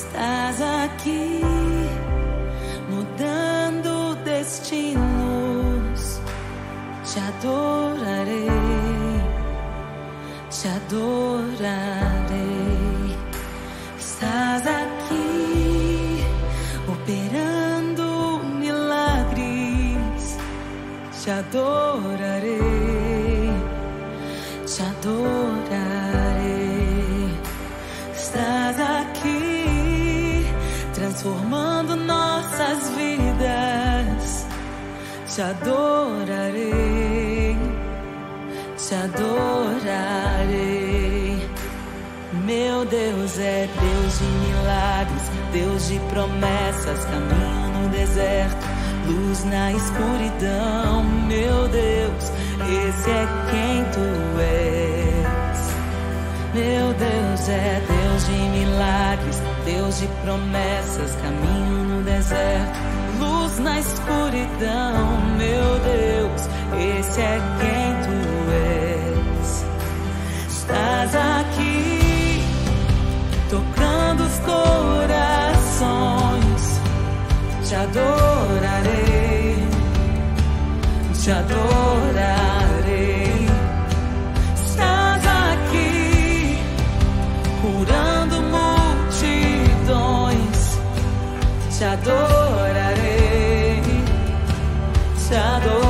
Estás aqui, mudando destinos. Te adorarei, te adorarei. Estás aqui operando milagres. Te adorarei, te adorarei. Te adorarei, te adorarei. Meu Deus é Deus de milagres, Deus de promessas, caminho no deserto, luz na escuridão. Meu Deus, esse é quem tu és. Meu Deus é Deus de milagres, Deus de promessas, caminho no deserto, luz na escuridão. Meu Deus, esse é quem tu és. Estás aqui tocando os corações. Te adorarei, te adorarei. Estás aqui curando multidões. Te adorarei, te adorarei.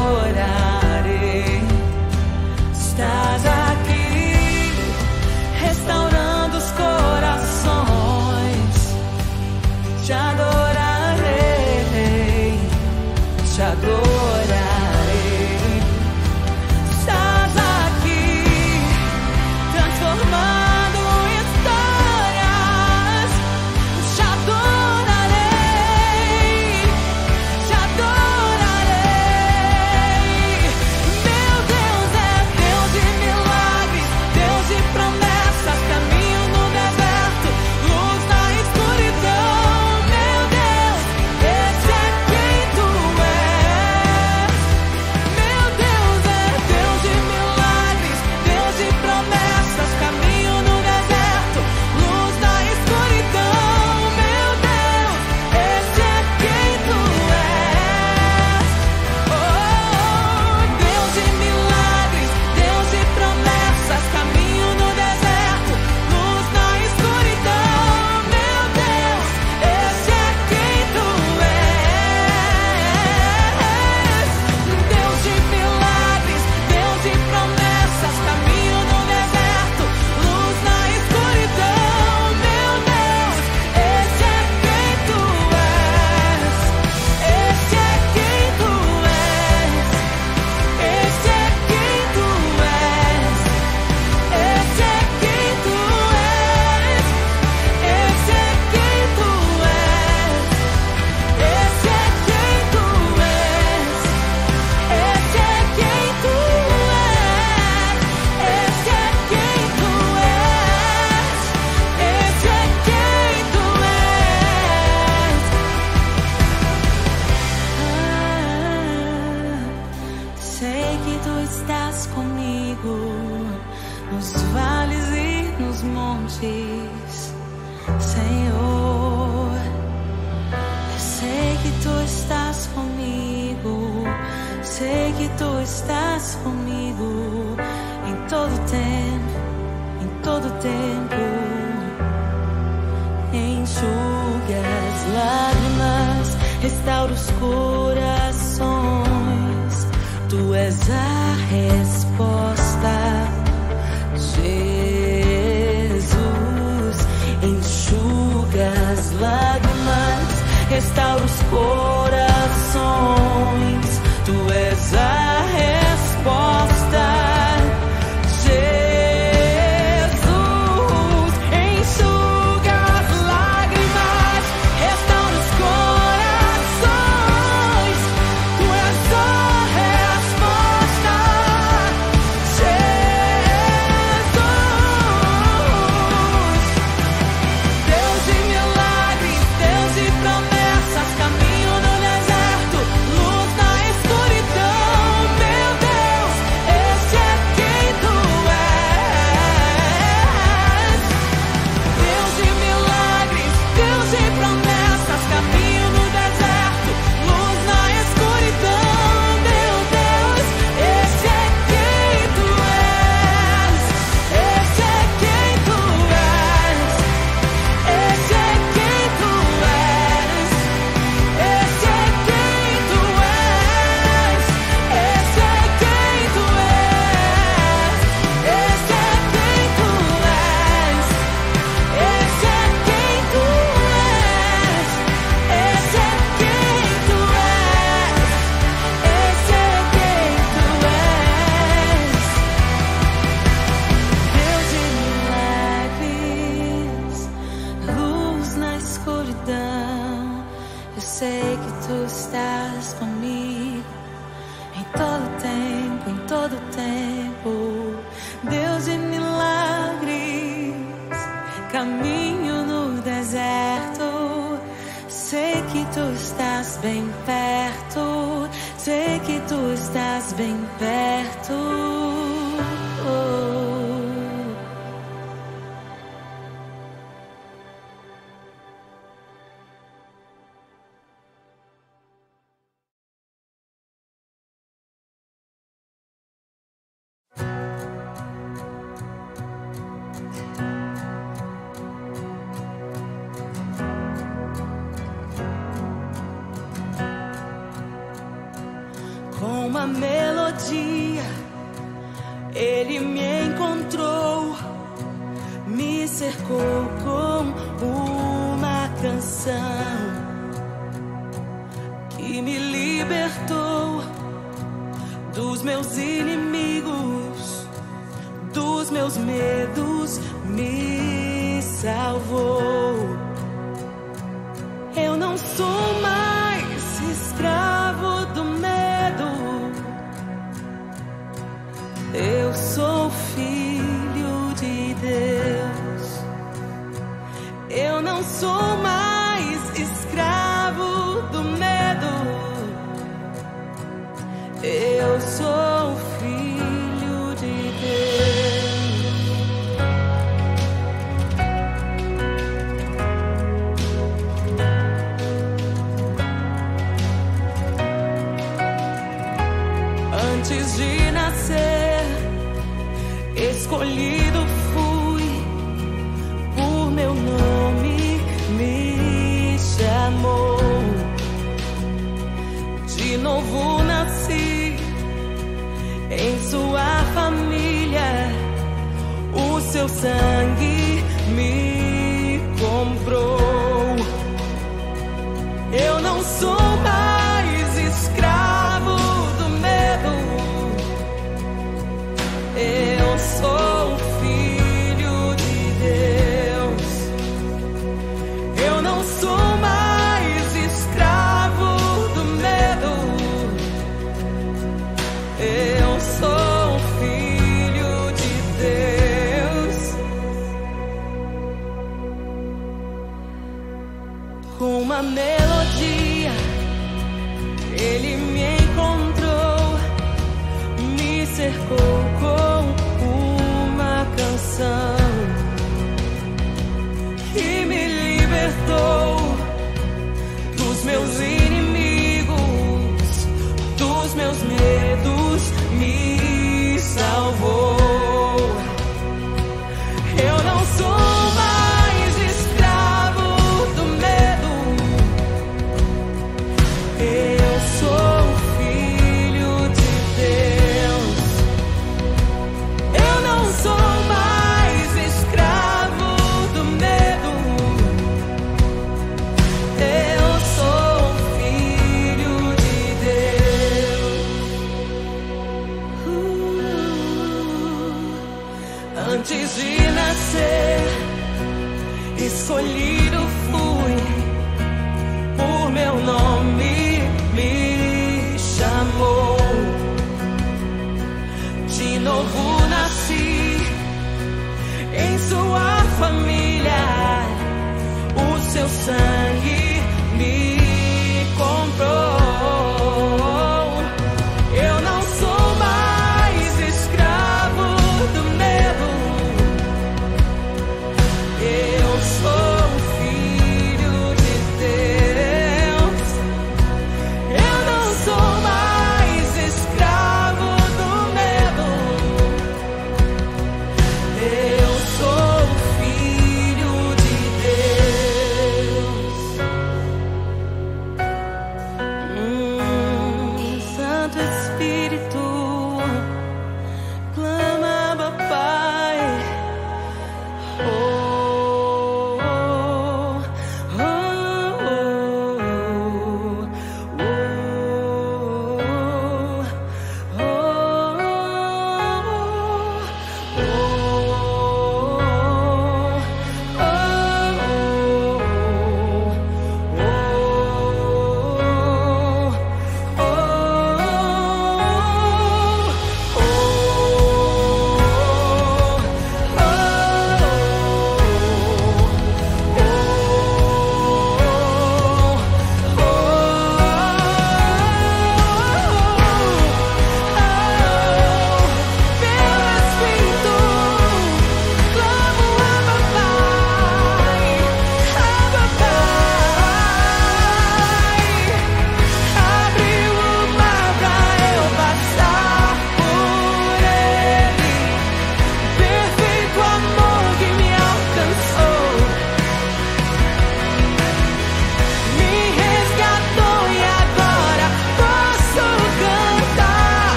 solito.